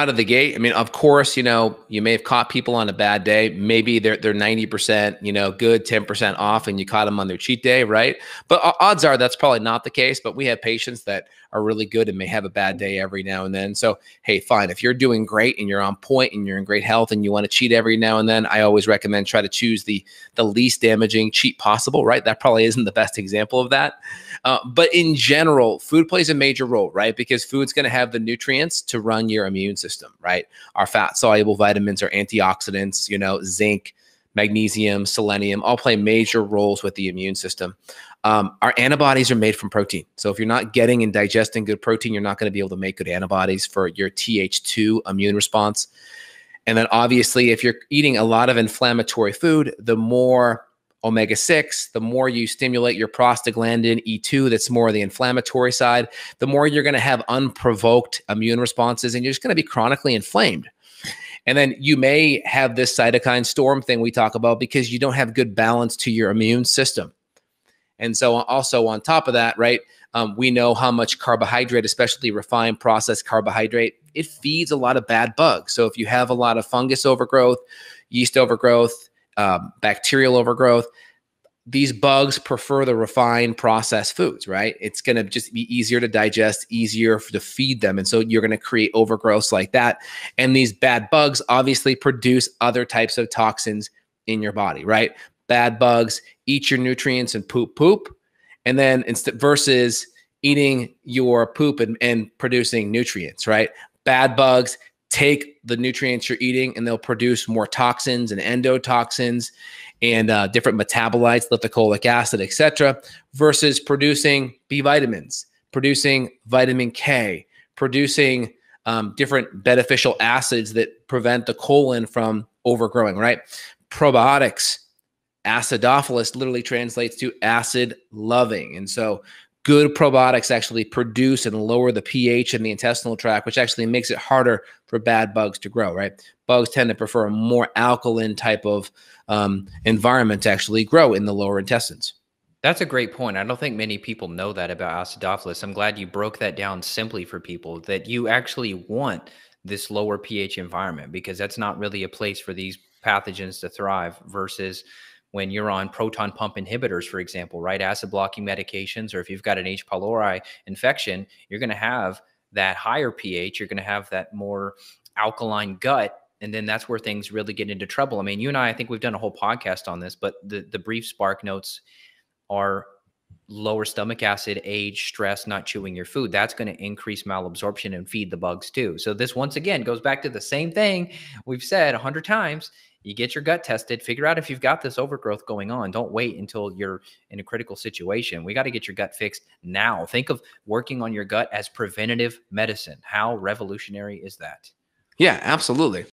out of the gate, I mean, of course, you know, you may have caught people on a bad day. Maybe they're they're 90%, you know, good, 10% off and you caught them on their cheat day, right? But odds are that's probably not the case, but we have patients that are really good and may have a bad day every now and then. So, hey, fine. If you're doing great and you're on point and you're in great health and you want to cheat every now and then, I always recommend try to choose the the least damaging cheat possible, right? That probably isn't the best example of that. Uh, but in general, food plays a major role, right? Because food's going to have the nutrients to run your immune system, right? Our fat soluble vitamins are antioxidants, you know, zinc, magnesium, selenium, all play major roles with the immune system. Um, our antibodies are made from protein. So if you're not getting and digesting good protein, you're not going to be able to make good antibodies for your Th2 immune response. And then obviously, if you're eating a lot of inflammatory food, the more omega 6, the more you stimulate your prostaglandin E2, that's more the inflammatory side, the more you're going to have unprovoked immune responses and you're just going to be chronically inflamed. And then you may have this cytokine storm thing we talk about because you don't have good balance to your immune system. And so, also on top of that, right, um, we know how much carbohydrate, especially refined processed carbohydrate, it feeds a lot of bad bugs. So, if you have a lot of fungus overgrowth, yeast overgrowth, um, bacterial overgrowth, these bugs prefer the refined processed foods, right? It's going to just be easier to digest, easier to feed them. And so you're going to create overgrowths like that. And these bad bugs obviously produce other types of toxins in your body, right? Bad bugs eat your nutrients and poop poop. And then instead versus eating your poop and, and producing nutrients, right? Bad bugs take the nutrients you're eating and they'll produce more toxins and endotoxins and uh, different metabolites, lithocholic acid, etc., versus producing B vitamins, producing vitamin K, producing um, different beneficial acids that prevent the colon from overgrowing, right? Probiotics, acidophilus literally translates to acid loving. And so good probiotics actually produce and lower the pH in the intestinal tract, which actually makes it harder for bad bugs to grow, right? Bugs tend to prefer a more alkaline type of um, environment to actually grow in the lower intestines. That's a great point. I don't think many people know that about acidophilus. I'm glad you broke that down simply for people that you actually want this lower pH environment because that's not really a place for these pathogens to thrive versus when you're on proton pump inhibitors, for example, right? Acid blocking medications, or if you've got an H. pylori infection, you're going to have that higher pH. You're going to have that more alkaline gut. And then that's where things really get into trouble. I mean, you and I, I think we've done a whole podcast on this, but the, the brief spark notes are lower stomach acid, age, stress, not chewing your food. That's going to increase malabsorption and feed the bugs too. So this once again goes back to the same thing we've said a hundred times you get your gut tested, figure out if you've got this overgrowth going on. Don't wait until you're in a critical situation. We got to get your gut fixed now. Think of working on your gut as preventative medicine. How revolutionary is that? Yeah, absolutely.